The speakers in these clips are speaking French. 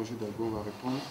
Bonjour Dabo, on va répondre.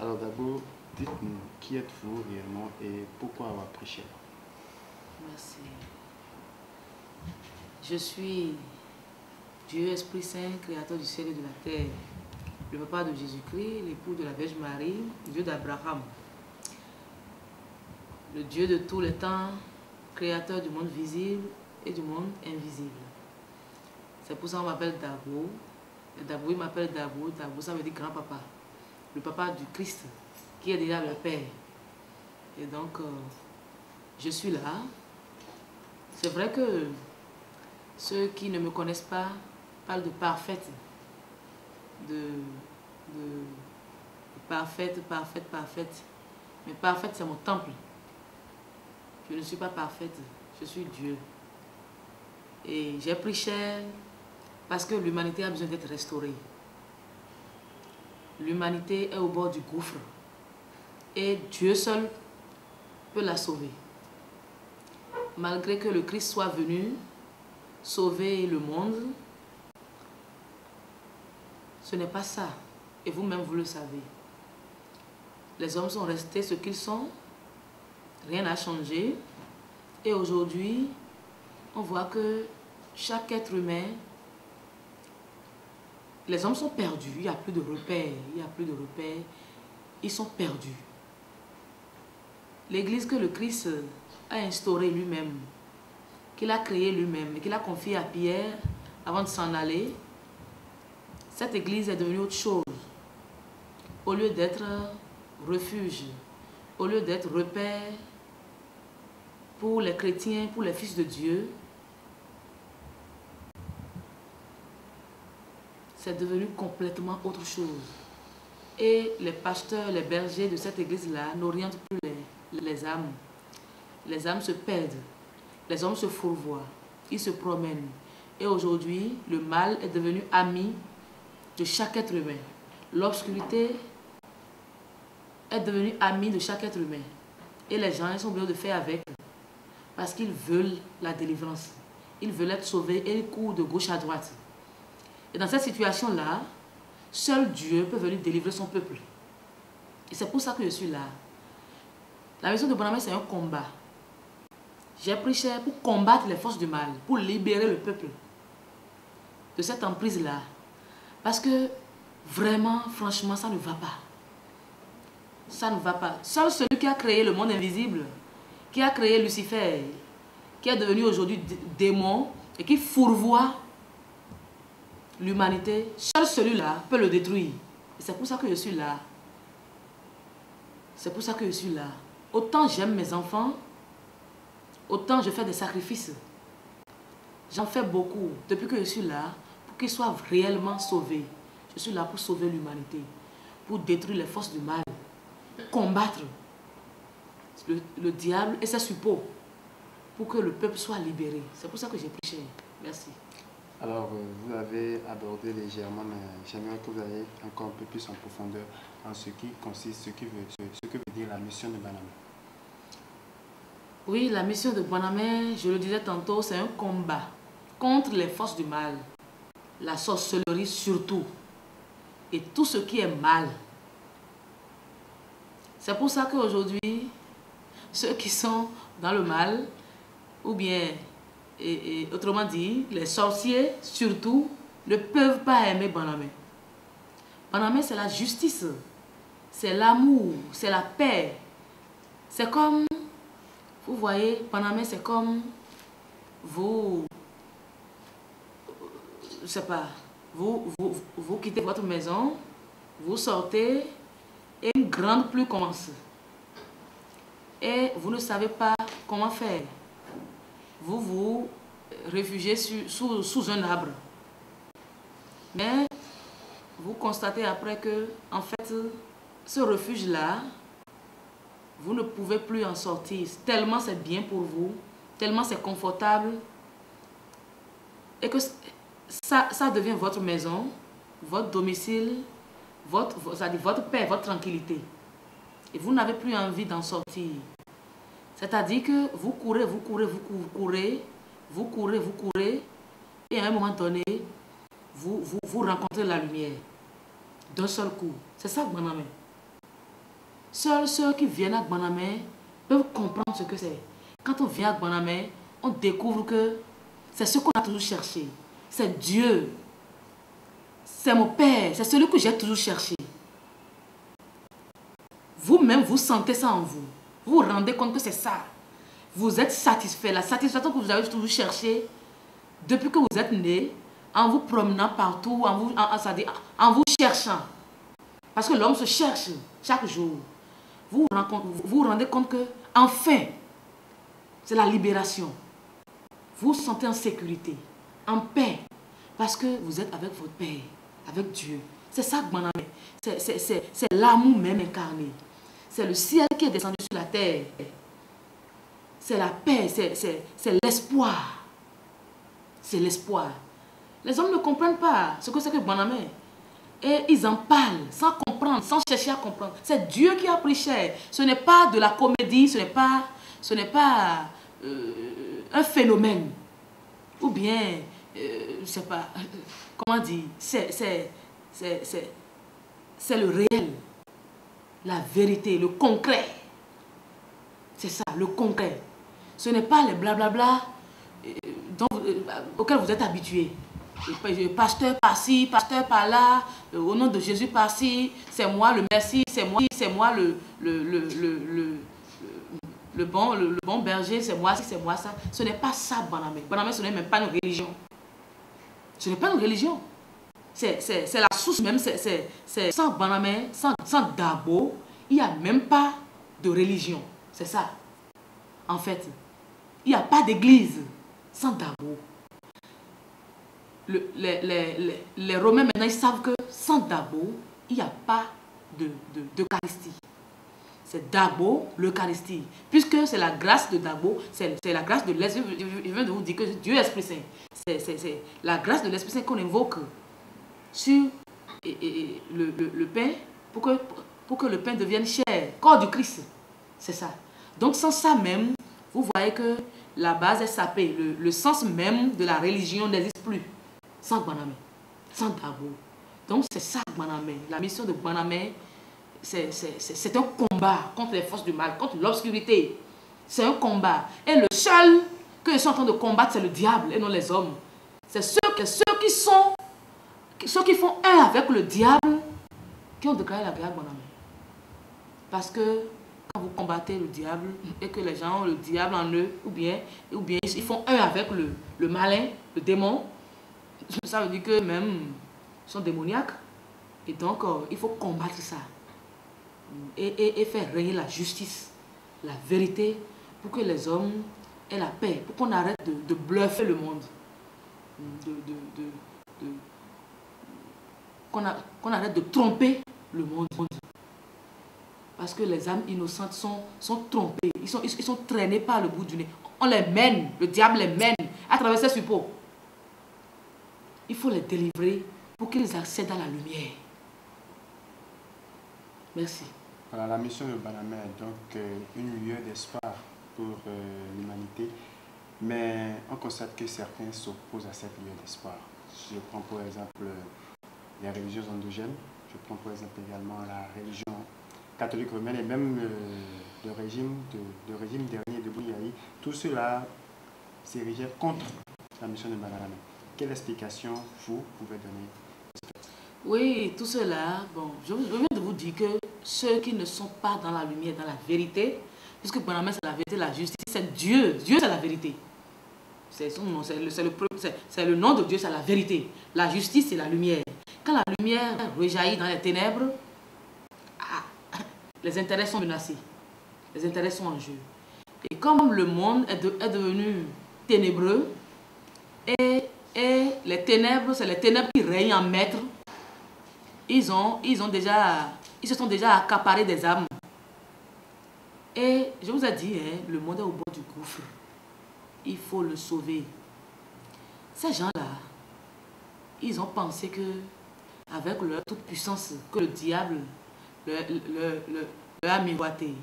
Alors Dabo, dites-nous, qui êtes-vous réellement et pourquoi avoir prêché? Merci. Je suis Dieu Esprit Saint, créateur du ciel et de la terre, le papa de Jésus-Christ, l'époux de la Vierge Marie, Dieu d'Abraham, le Dieu de tous les temps, créateur du monde visible et du monde invisible. C'est pour ça qu'on m'appelle Dabo. Et Dabo, il m'appelle Dabo. Dabo, ça veut dire grand-papa. Le papa du Christ, qui est déjà le Père. Et donc, euh, je suis là. C'est vrai que ceux qui ne me connaissent pas parlent de parfaite. De, de parfaite, parfaite, parfaite. Mais parfaite, c'est mon temple. Je ne suis pas parfaite. Je suis Dieu. Et j'ai pris cher parce que l'humanité a besoin d'être restaurée. L'humanité est au bord du gouffre. Et Dieu seul peut la sauver. Malgré que le Christ soit venu sauver le monde, ce n'est pas ça. Et vous-même, vous le savez. Les hommes sont restés ce qu'ils sont. Rien n'a changé. Et aujourd'hui, on voit que chaque être humain, les hommes sont perdus. Il n'y a plus de repères. Il n'y a plus de repères. Ils sont perdus. L'église que le Christ a instaurée lui-même, qu'il a créée lui-même et qu'il a confiée à Pierre avant de s'en aller, cette église est devenue autre chose. Au lieu d'être refuge, au lieu d'être repère pour les chrétiens, pour les fils de Dieu, c'est devenu complètement autre chose. Et les pasteurs, les bergers de cette église-là n'orientent plus les, âmes. Les âmes se perdent. Les hommes se fourvoient. Ils se promènent. Et aujourd'hui, le mal est devenu ami de chaque être humain. L'obscurité est devenue amie de chaque être humain. Et les gens ils sont obligés de faire avec. Parce qu'ils veulent la délivrance. Ils veulent être sauvés et ils courent de gauche à droite. Et dans cette situation-là, seul Dieu peut venir délivrer son peuple. Et c'est pour ça que je suis là. La mission de Bonamé, c'est un combat. J'ai pris cher pour combattre les forces du mal, pour libérer le peuple de cette emprise-là. Parce que vraiment, franchement, ça ne va pas. Ça ne va pas. Seul celui qui a créé le monde invisible, qui a créé Lucifer, qui est devenu aujourd'hui démon et qui fourvoie l'humanité, seul celui-là peut le détruire. C'est pour ça que je suis là. C'est pour ça que je suis là. Autant j'aime mes enfants, autant je fais des sacrifices. J'en fais beaucoup depuis que je suis là pour qu'ils soient réellement sauvés. Je suis là pour sauver l'humanité, pour détruire les forces du mal, combattre le, le diable et ses suppôts pour que le peuple soit libéré. C'est pour ça que j'ai prêché. Merci. Alors, euh, vous avez abordé légèrement, mais j'aimerais que vous alliez encore un peu plus en profondeur en ce qui consiste, ce, qui veut, ce, que veut dire la mission de Banamé. Oui, la mission de Bonamé, je le disais tantôt, c'est un combat contre les forces du mal, la sorcellerie surtout, et tout ce qui est mal. C'est pour ça qu'aujourd'hui, ceux qui sont dans le mal, ou bien, et, autrement dit, les sorciers surtout, ne peuvent pas aimer Bonamé. Bonamé, c'est la justice, c'est l'amour, c'est la paix. C'est comme vous voyez, Panamé, c'est comme vous, je sais pas, vous, vous, vous quittez votre maison, vous sortez et une grande pluie commence. Et vous ne savez pas comment faire. Vous vous réfugiez sous, un arbre. Mais vous constatez après que, en fait, ce refuge-là, vous ne pouvez plus en sortir. Tellement c'est bien pour vous, tellement c'est confortable. Et que ça, devient votre maison, votre domicile, votre, votre paix, votre tranquillité. Et vous n'avez plus envie d'en sortir. C'est-à-dire que vous courez, vous courez, vous cou- courez, vous courez, vous courez, et à un moment donné, vous, vous, rencontrez la lumière. d'un seul coup. C'est ça Gbanamé. Seuls ceux qui viennent à Gbanamé peuvent comprendre ce que c'est. Quand on vient à Gbanamé, on découvre que c'est ce qu'on a toujours cherché. C'est Dieu. C'est mon Père. C'est celui que j'ai toujours cherché. Vous-même, vous sentez ça en vous. Vous vous rendez compte que c'est ça. Vous êtes satisfait. La satisfaction que vous avez toujours cherché depuis que vous êtes né, en vous promenant partout, en vous, cherchant. Parce que l'homme se cherche chaque jour. Vous vous, rendez compte que, enfin, c'est la libération. Vous vous sentez en sécurité, en paix, parce que vous êtes avec votre Père, avec Dieu. C'est ça C'est l'amour même incarné. C'est le ciel qui est descendu sur la terre. C'est la paix, c'est l'espoir. C'est l'espoir. Les hommes ne comprennent pas ce que c'est que Bonamé. Et ils en parlent sans comprendre, sans chercher à comprendre. C'est Dieu qui a pris cher. Ce n'est pas de la comédie, ce n'est pas, euh, un phénomène. Ou bien, euh, je ne sais pas, comment dire, c'est le réel la vérité, le concret. C'est ça, le concret. Ce n'est pas les blablabla euh, euh, auxquels vous êtes habitués. Pasteur par-ci, pasteur par-là, euh, au nom de Jésus par-ci, c'est moi le merci, c'est moi, c'est moi le, bon, le, bon berger, c'est moi, c'est moi ça. Ce n'est pas ça, Banamé. Banamé, ce n'est même pas une religion. Ce n'est pas une religion. C'est la source même, c'est sans Banamé, sans, sans Dabo, il n'y a même pas de religion. C'est ça. En fait, il n'y a pas d'église sans Dabo. les, les, les, Romains maintenant, ils savent que sans Dabo, il n'y a pas d'Eucharistie. De, c'est Dabo, l'Eucharistie. Puisque c'est la grâce de Dabo, c'est la grâce de l'Esprit. Je viens de vous dire que Dieu Esprit Saint. C'est la grâce de l'Esprit Saint qu'on invoque sur le, le, pain pour que, pour que le pain devienne cher, corps du Christ. C'est ça. Donc sans ça même, vous voyez que la base est sapée. Le, sens même de la religion n'existe plus. Sans Gbanamé, sans Dabo. Donc c'est ça Gbanamé. La mission de Gbanamé, c'est un combat contre les forces du mal, contre l'obscurité. C'est un combat. Et le seul que je suis en train de combattre, c'est le diable et non les hommes. C'est ceux, ceux qui sont ceux qui font un avec le diable, qui ont déclaré la guerre à ami. Parce que quand vous combattez le diable et que les gens ont le diable en eux, ou bien, ils font un avec le, malin, le démon, ça veut dire que même sont démoniaques. Et donc, euh, il faut combattre ça. Et, et, faire régner la justice, la vérité, pour que les hommes aient la paix, pour qu'on arrête de, bluffer le monde, de, de qu'on arrête de tromper le monde. Parce que les âmes innocentes sont, sont trompées, ils sont, ils, sont traînés par le bout du nez. On les mène, le diable les mène à travers ces suppôts. Il faut les délivrer pour qu'ils accèdent à la lumière. Merci. Voilà, la mission de Banamé est donc euh, une lueur d'espoir pour euh, l'humanité, mais on constate que certains s'opposent à cette lueur d'espoir. Je prends pour exemple les religions endogènes. Je prends pour exemple également la religion catholique romaine et même le, régime, régime dernier de Bouyaï. Tout cela s'érigeait contre la mission de Madame. Quelle explication vous pouvez donner Oui, tout cela, bon, je, viens de vous dire que ceux qui ne sont pas dans la lumière, dans la vérité, puisque Bonamé c'est la vérité, la justice, c'est Dieu. Dieu c'est la vérité. C'est son nom, c'est le nom de Dieu, c'est la vérité. La justice, c'est la lumière. Quand la lumière rejaillit dans les ténèbres, ah, les intérêts sont menacés. Les intérêts sont en jeu. Et comme le monde est, devenu ténébreux, et, les ténèbres, c'est les ténèbres qui règnent en maître, ils, ont, déjà, ils se sont déjà accaparés des âmes. Et je vous ai dit, hein, le monde est au bord du gouffre. Il faut le sauver. Ces gens-là, ils ont pensé que avec leur toute puissance que le diable leur, a miroité.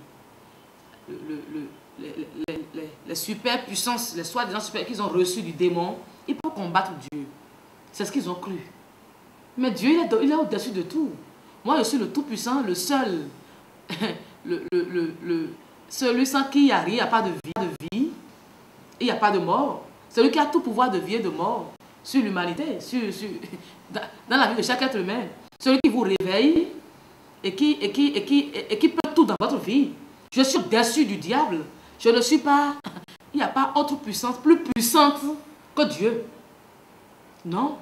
les, super puissances, les soi-disant super qu'ils ont reçus du démon, ils peuvent combattre Dieu. C'est ce qu'ils ont cru. Mais Dieu, il est, au-dessus de tout. Moi, je suis le Tout-Puissant, le seul, le, le, le, celui sans qui il n'y a rien, il n'y a pas de vie, il n'y a pas de mort. Celui qui a tout pouvoir de vie et de mort sur l'humanité, sur, sur, dans, la vie de chaque être humain. Celui qui vous réveille et qui, et qui, et qui, et qui peut tout dans votre vie. Je suis déçu du diable. Je ne suis pas... Il n'y a pas autre puissance plus puissante que Dieu. Non.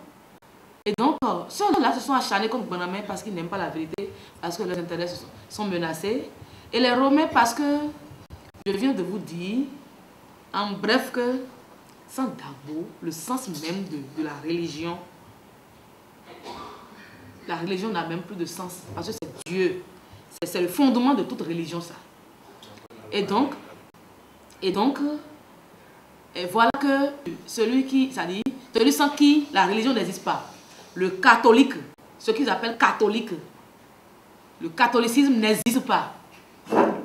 Et donc, euh, ceux-là se sont acharnés contre Bonamé parce qu'ils n'aiment pas la vérité, parce que leurs intérêts sont menacés. Et les Romains parce que je viens de vous dire, en bref, que sans d'abord le sens même de, la religion, la religion n'a même plus de sens parce que c'est Dieu. C'est le fondement de toute religion, ça. Et donc, et donc, et voilà que celui qui, ça dit, celui sans qui la religion n'existe pas le catholique, ce qu'ils appellent catholique, le catholicisme n'existe pas.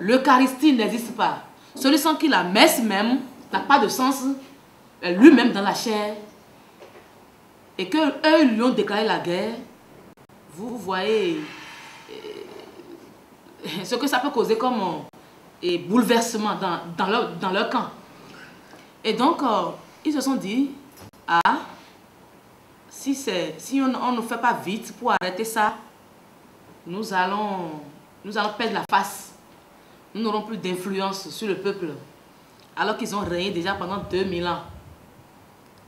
L'Eucharistie n'existe pas. Celui sans qui la messe même n'a pas de sens, lui-même dans la chair, et qu'eux lui ont déclaré la guerre, vous voyez euh, ce que ça peut causer comme et bouleversement dans, leur, camp. Et donc, euh, ils se sont dit, ah, si, si on, ne fait pas vite pour arrêter ça, nous allons, nous allons perdre la face. Nous n'aurons plus d'influence sur le peuple. Alors qu'ils ont régné déjà pendant 2000 ans.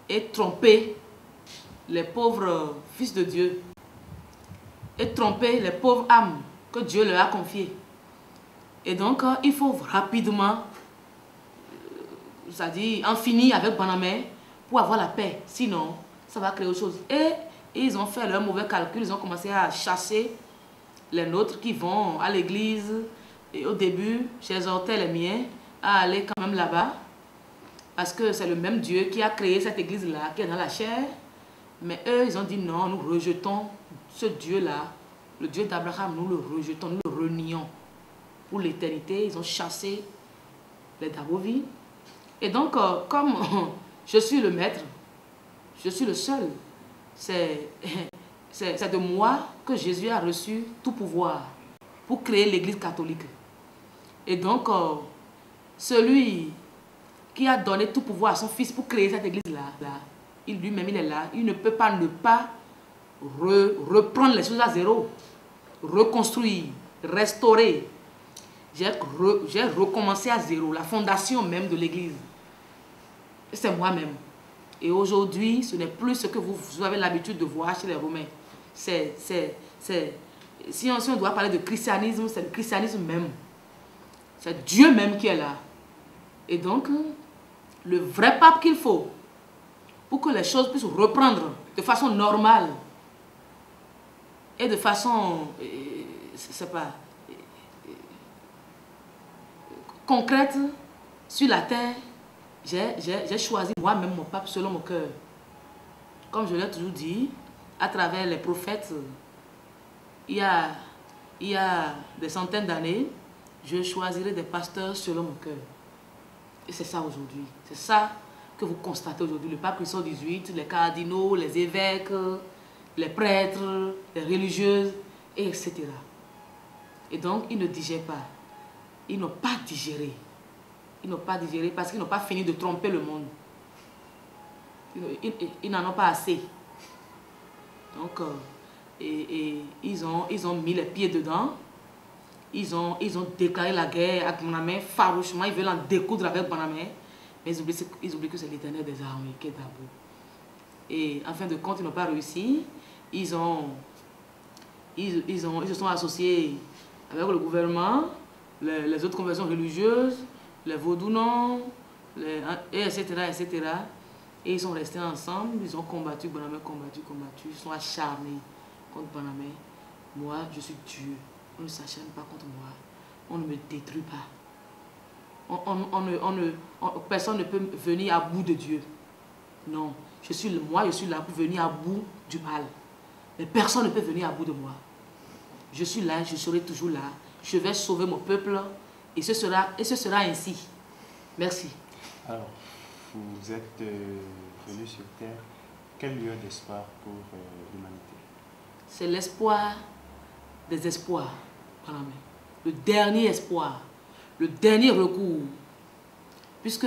Et trompé les pauvres fils de Dieu. Et trompé les pauvres âmes que Dieu leur a confiées. Et donc, euh, il faut rapidement, c'est-à-dire euh, en finir avec Banamé pour avoir la paix. Sinon, ça va créer autre chose. Et ils ont fait leur mauvais calcul, ils ont commencé à chasser les nôtres qui vont à l'église. Et au début, j'exhortais les miens à aller quand même là-bas. Parce que c'est le même Dieu qui a créé cette église-là, qui est dans la chair. Mais eux, ils ont dit non, nous rejetons ce Dieu-là, le Dieu d'Abraham, nous le rejetons, nous le renions. Pour l'éternité, ils ont chassé les Dabovi. Et donc, euh, comme je suis le maître, je suis le seul. C'est de moi que Jésus a reçu tout pouvoir pour créer l'église catholique. Et donc, euh, celui qui a donné tout pouvoir à son fils pour créer cette église-là, là, il lui-même, il est là. Il ne peut pas ne pas reprendre les choses à zéro, reconstruire, restaurer. J'ai recommencé à zéro, la fondation même de l'église. C'est moi-même. Et aujourd'hui, ce n'est plus ce que vous, avez l'habitude de voir chez les Romains. C'est, si, on, si on doit parler de christianisme, c'est le christianisme même. C'est Dieu même qui est là. Et donc, le vrai pape qu'il faut pour que les choses puissent reprendre de façon normale et de façon, euh, c'est pas, euh, concrète sur la terre, j'ai choisi moi-même mon pape selon mon cœur. Comme je l'ai toujours dit, à travers les prophètes, il y il y a des centaines d'années, je choisirai des pasteurs selon mon cœur. Et c'est ça aujourd'hui. C'est ça que vous constatez aujourd'hui. Le pape Christophe XVIII, les cardinaux, les évêques, les prêtres, les religieuses, etc. Et donc, ils ne digèrent pas. Ils n'ont pas digéré ils n'ont pas digéré parce qu'ils n'ont pas fini de tromper le monde. Ils, n'en ont pas assez. Donc, euh, ils ont mis les pieds dedans. Ils ont, ils ont déclaré la guerre avec Bonamé farouchement. Ils veulent en découdre avec Bonamé. Mais ils oublient, que c'est l'éternel des armées qui est d'abord. Et en fin de compte, ils n'ont pas réussi. Ils, ont, ils, ils, ont, ils se sont associés avec le gouvernement, les, autres conversions religieuses, les Vaudounons, les, et etc., etc. Et ils sont restés ensemble, ils ont combattu, Bonamé combattu, combattu, ils sont acharnés contre Bonamé. Moi, je suis Dieu. On ne s'acharne pas contre moi. On ne me détruit pas. On, on, ne, personne ne peut venir à bout de Dieu. Non. Je suis, moi, je suis là pour venir à bout du mal. Mais personne ne peut venir à bout de moi. Je suis là, je serai toujours là. Je vais sauver mon peuple et ce sera, et ce sera ainsi. Merci. Alors, vous êtes euh, venu sur Terre. Quel lieu d'espoir pour euh, l'humanité? C'est l'espoir des espoirs. Le dernier espoir, le dernier recours. Puisque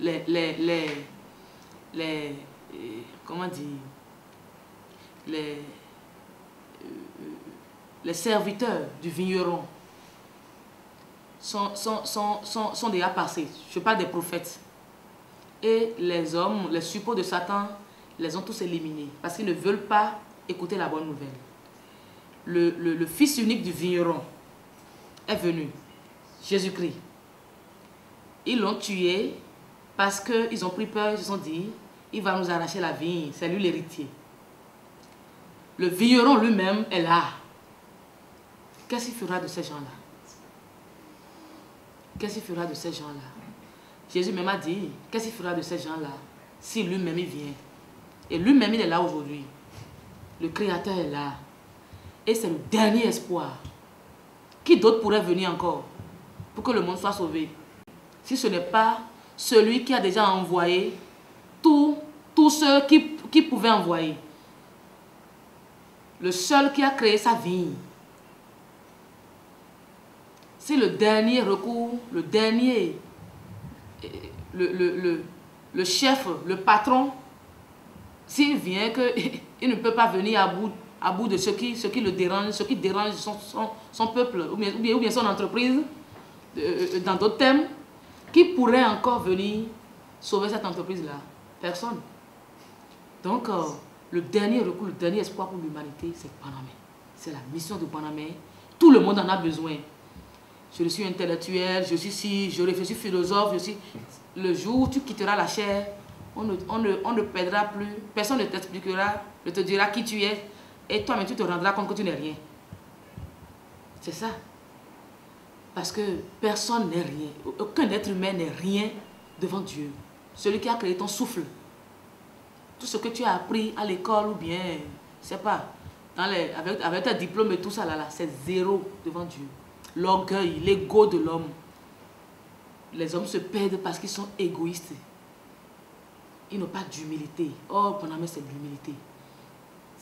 les, les, les, les comment dire, les, les serviteurs du vigneron sont, sont, déjà passés. Je parle des prophètes. Et les hommes, les suppôts de Satan, les ont tous éliminés parce qu'ils ne veulent pas écouter la bonne nouvelle. Le, fils unique du vigneron est venu, Jésus-Christ. Ils l'ont tué parce qu'ils ont pris peur, ils se sont dit, il va nous arracher la vigne, c'est lui l'héritier. Le vigneron lui-même est là. Qu'est-ce qu'il fera de ces gens-là? Qu'est-ce qu'il fera de ces gens-là? Jésus même a dit, qu'est-ce qu'il fera de ces gens-là si lui-même il vient? Et lui-même il est là aujourd'hui. Le Créateur est là. Et c'est le dernier espoir. Qui d'autre pourrait venir encore pour que le monde soit sauvé? Si ce n'est pas celui qui a déjà envoyé tous, ceux qui, pouvaient envoyer. Le seul qui a créé sa vie c'est le dernier recours, le dernier, le, le, le, chef, le patron, s'il vient qu'il ne peut pas venir à bout, à bout de ce qui, ce qui le dérange, ce qui dérange son, son, peuple ou bien, ou bien, son entreprise, euh, dans d'autres thèmes, qui pourrait encore venir sauver cette entreprise-là? Personne. Donc, euh, le dernier recours, le dernier espoir pour l'humanité, c'est Panamé. C'est la mission de Panamé. Tout le monde en a besoin je suis intellectuel, je suis si, je réfléchis philosophe, je suis... Le jour où tu quitteras la chair, on ne, on ne, on ne perdra plus, personne ne t'expliquera, ne te dira qui tu es, et toi-même tu te rendras compte que tu n'es rien. C'est ça. Parce que personne n'est rien, aucun être humain n'est rien devant Dieu. Celui qui a créé ton souffle. Tout ce que tu as appris à l'école ou bien, je sais pas, dans les, avec, avec ta diplôme et tout ça là, là c'est zéro devant Dieu l'orgueil, l'ego de l'homme. Les hommes se perdent parce qu'ils sont égoïstes. Ils n'ont pas d'humilité. Oh, mon ami, c'est l'humilité.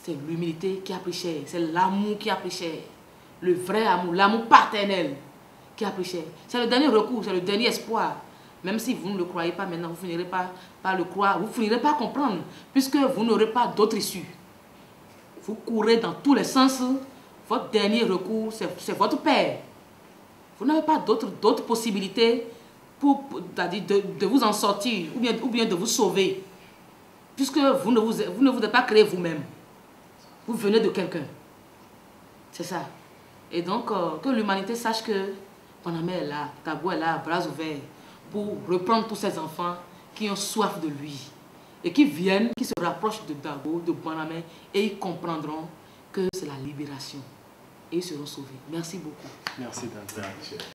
C'est l'humilité qui a pris cher. C'est l'amour qui a pris cher. Le vrai amour, l'amour paternel qui a pris cher. C'est le dernier recours, c'est le dernier espoir. Même si vous ne le croyez pas maintenant, vous finirez pas par le croire, vous finirez pas comprendre, puisque vous n'aurez pas d'autre issue. Vous courez dans tous les sens. Votre dernier recours, c'est votre Père. Vous n'avez pas d'autres possibilités pour, de, de, vous en sortir ou bien, ou bien de vous sauver. Puisque vous ne vous, vous, ne vous êtes pas créé vous-même. Vous venez de quelqu'un. C'est ça. Et donc, euh, que l'humanité sache que Panamé est là, Tabou est là, bras ouverts, pour reprendre tous ces enfants qui ont soif de lui. Et qui viennent, qui se rapprochent de Dabo, de Panamé, et ils comprendront que c'est la libération et ils seront sauvés. Merci beaucoup. Merci, Dante.